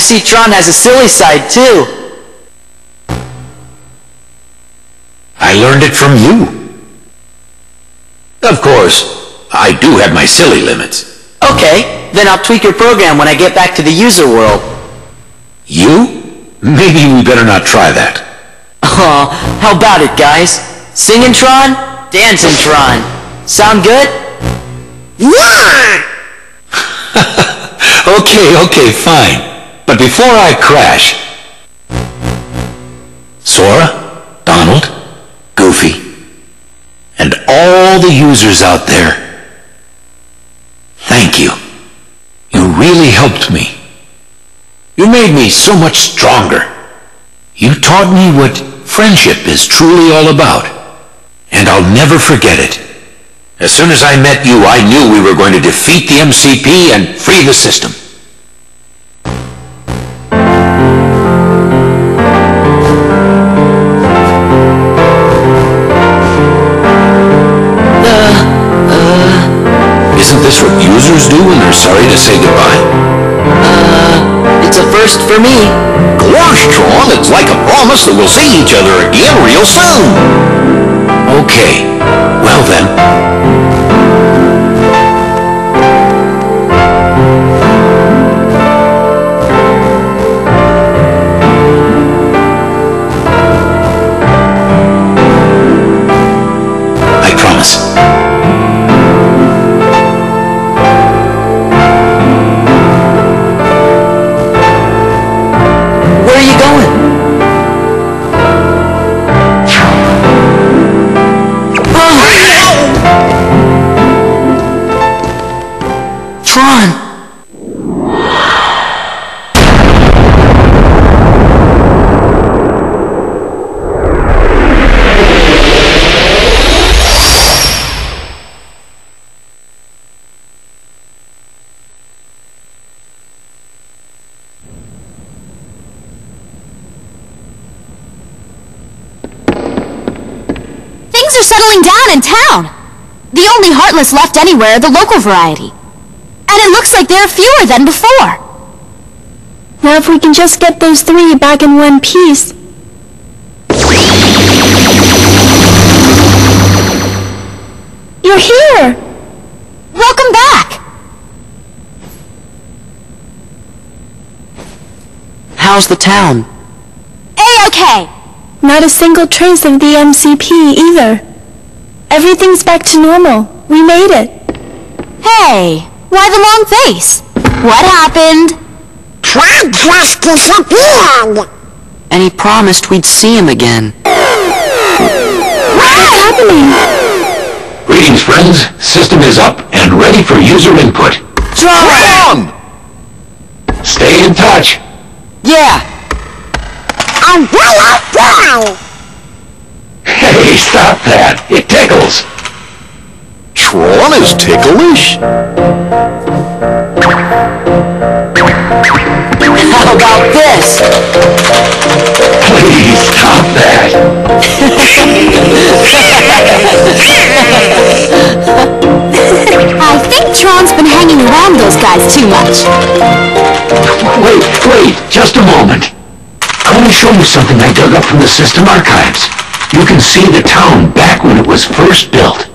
see Tron has a silly side too. I learned it from you. Of course, I do have my silly limits. Okay, then I'll tweak your program when I get back to the user world. You? Maybe we better not try that. Aw, how about it, guys? Singing Tron, dancing Tron. Sound good? Yeah! Okay, okay, fine. But before I crash... Sora, Donald, Goofy, and all the users out there, thank you. You really helped me. You made me so much stronger. You taught me what friendship is truly all about. And I'll never forget it. As soon as I met you, I knew we were going to defeat the MCP and free the system. Users do when they're sorry to say goodbye? Uh, it's a first for me. Gosh, Tron, it's like a promise that we'll see each other again real soon. Okay, well then. Things are settling down in town. The only Heartless left anywhere are the local variety. And it looks like there are fewer than before. Now if we can just get those three back in one piece. You're here! Welcome back! How's the town? A-okay! Not a single trace of the MCP either. Everything's back to normal. We made it. Hey, why the long face? What happened? Tron just disappeared! And he promised we'd see him again. What's happening? Greetings, friends. System is up and ready for user input. Tron! Stay in touch. Yeah! Umbrella down! Hey, stop that. It tickles. Tron is ticklish? How about this? Please stop that. I think Tron's been hanging around those guys too much. Wait, wait, just a moment. Want show you something I dug up from the system archives. You can see the town back when it was first built.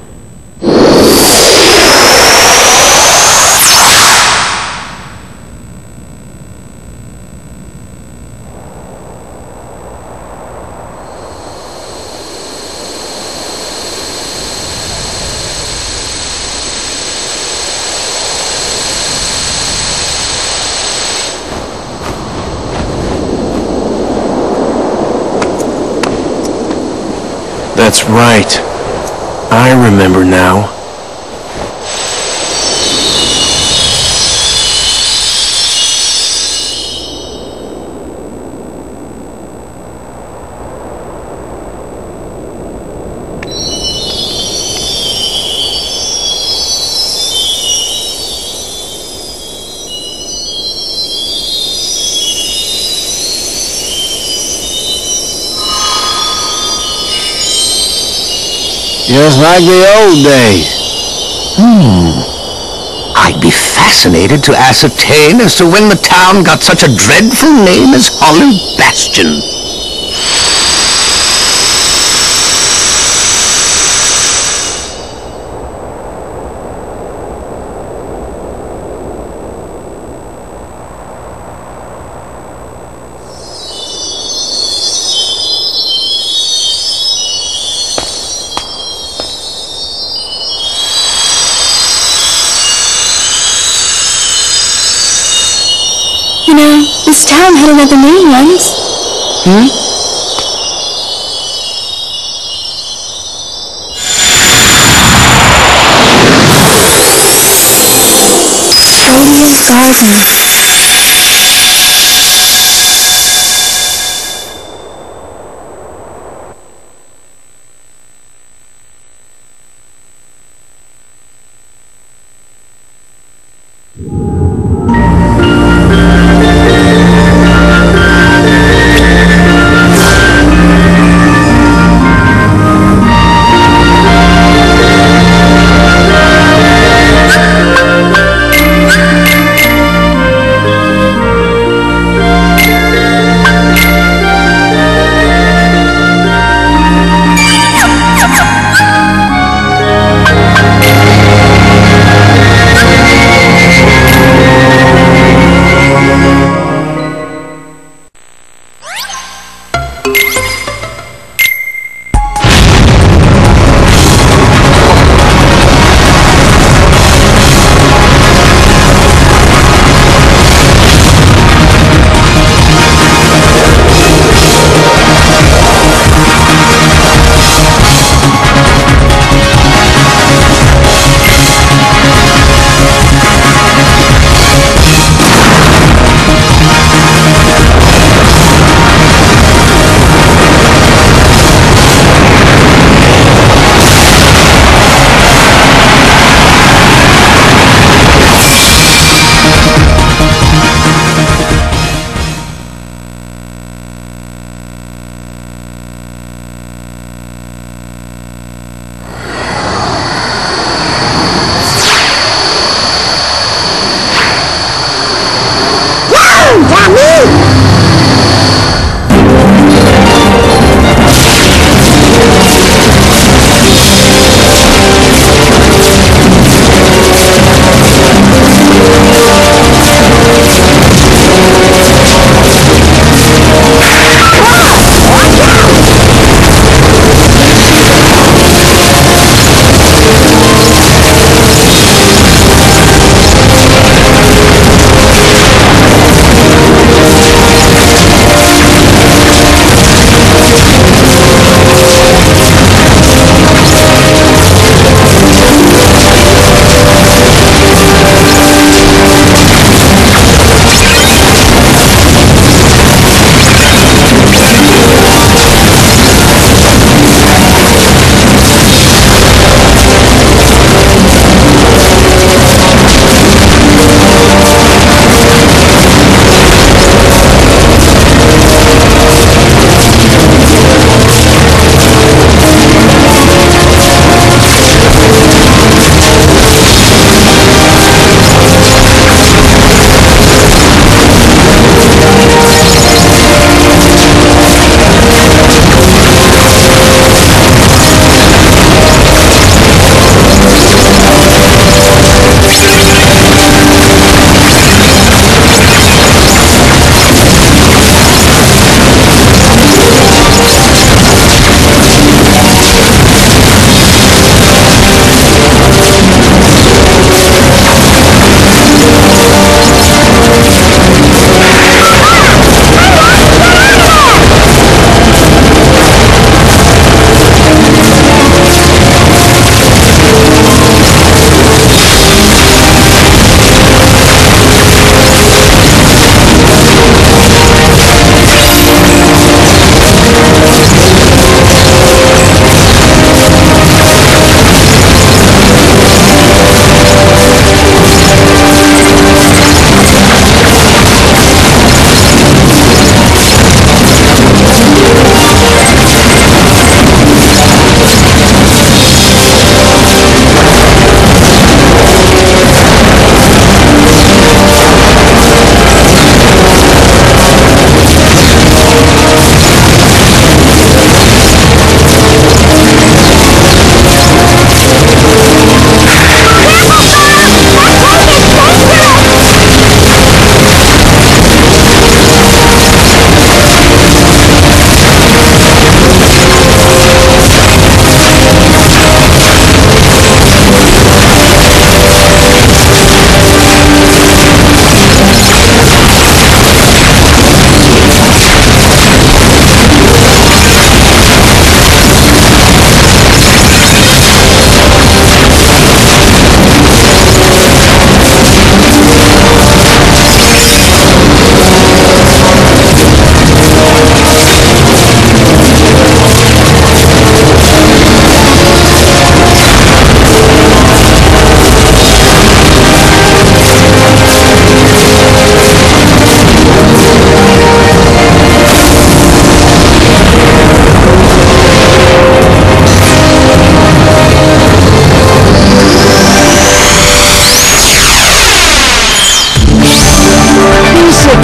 That's right. I remember now. Just like the old days. Hmm. I'd be fascinated to ascertain as to when the town got such a dreadful name as Hollow Bastion. this town had another name once. Hmm? Radiant Garden.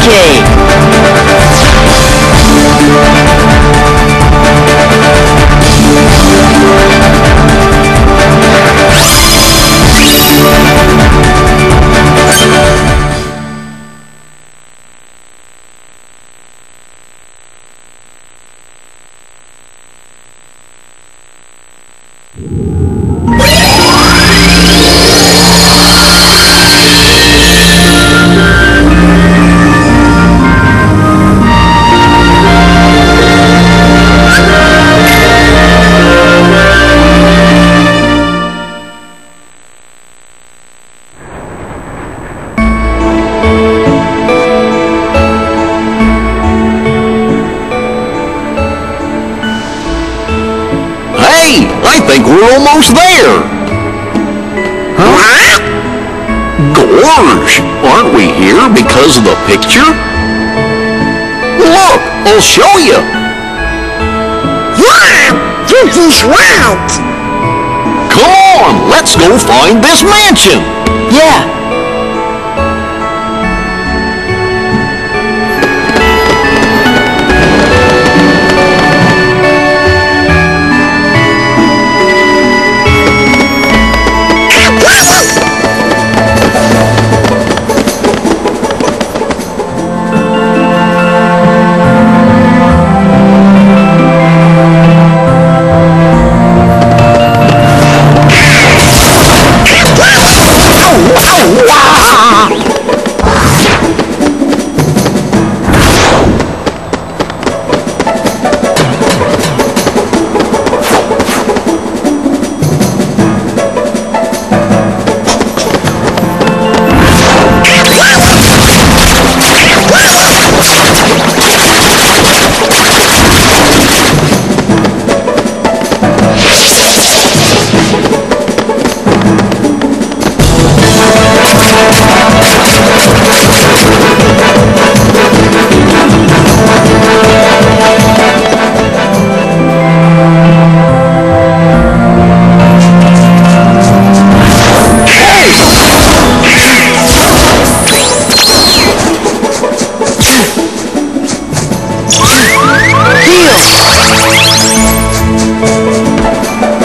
Okay. Name think we're almost there? What? Gorge, aren't we here because of the picture? Look, I'll show you. Yeah, Goofy's right. Come on, let's go find this mansion. Yeah,